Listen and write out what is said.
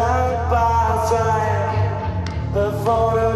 side by side before